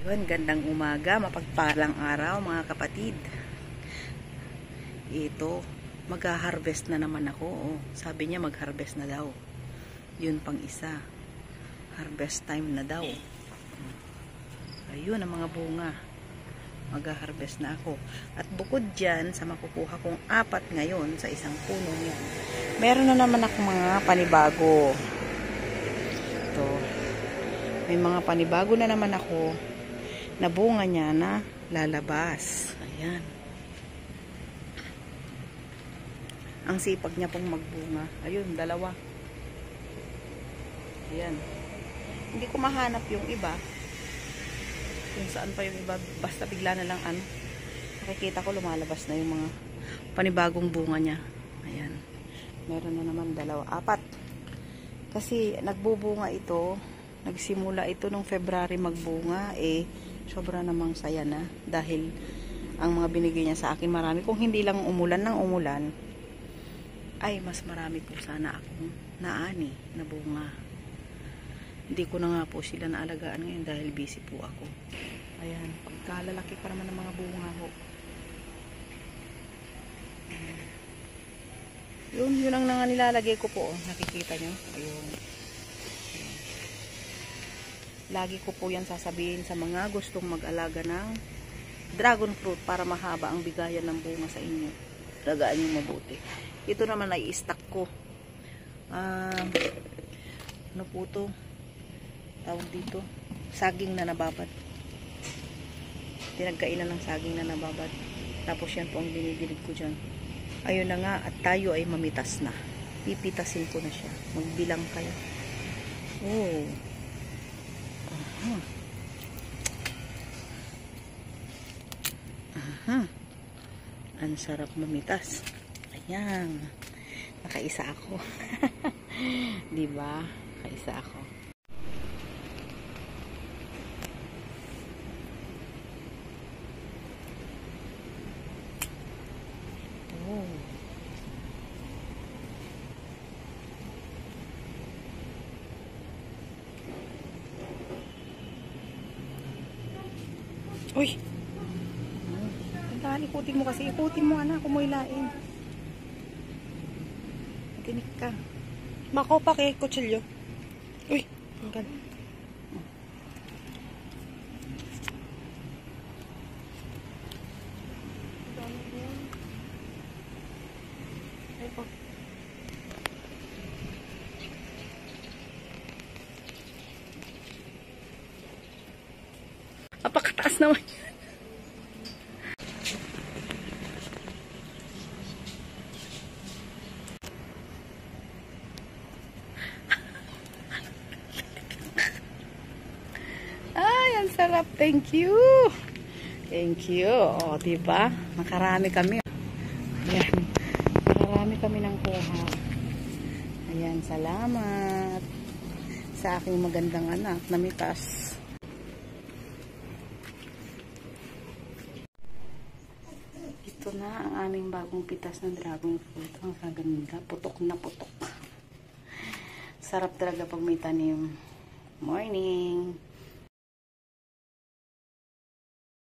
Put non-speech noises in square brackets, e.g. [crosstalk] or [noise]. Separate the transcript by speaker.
Speaker 1: Yun, gandang umaga, mapagpalang araw mga kapatid. Ito, mag-harvest na naman ako. Oh, sabi niya mag-harvest na daw. Yun pang isa. Harvest time na daw. Ayun ang mga bunga. Mag-harvest na ako. At bukod dyan, sa makukuha kong apat ngayon sa isang puno yan, meron na naman ako mga panibago. Ito. May mga panibago na naman ako na bunga niya na lalabas. Ayan. Ang sipag niya pong magbunga. Ayun, dalawa. Ayan. Hindi ko mahanap yung iba. Kung saan pa yung iba. Basta bigla na lang ano. Nakikita ko lumalabas na yung mga panibagong bunga niya. Ayan. Meron na naman dalawa. Apat. Kasi nagbubunga ito. Nagsimula ito nung February magbunga. Eh, sobra namang saya na. Dahil ang mga binigay niya sa akin marami. Kung hindi lang umulan ng umulan, ay mas marami po sana akong naani na bunga. Hindi ko na nga po sila naalagaan ngayon dahil busy po ako. Ayan, pagkalalaki pa naman ng mga bunga ko. Yun, yun ang nga nilalagay ko po. Nakikita nyo? Ayun. Lagi ko po yan sasabihin sa mga gustong mag-alaga ng dragon fruit para mahaba ang bigayan ng bunga sa inyo. Lagaan nyo mabuti. Ito naman ay stock ko. Um, ano po to? Tawag dito. Saging na nababad. Pinagkainan ng saging na nababad. Tapos yan po ang dinidilig ko dyan. Ayun na nga. At tayo ay mamitas na. Pipitasin ko na siya. Magbilang kayo. Oh. Aha. Aha. Ang sarap mamitas. Ayan. Nakaisa ako. [laughs] 'Di ba? Nakaisa ako. Oh. Uy! Tandaan, ikutin mo kasi. Ikutin mo, anak. Kumuilain. Tinik ka.
Speaker 2: Mako pa kay kutsilyo. Uy, ang ganda. Ay po.
Speaker 1: Apakataas naman. Ay, ang sarap. Thank you. Thank you. O, diba? Makarami kami. Ayan. Makarami kami ng kuha. Ayan, salamat. Sa aking magandang anak na mitas. Ito na ang aming bagong pitas ng dragon fruit. Ang kaganda. Putok na putok. Sarap talaga pag may tanim. Morning.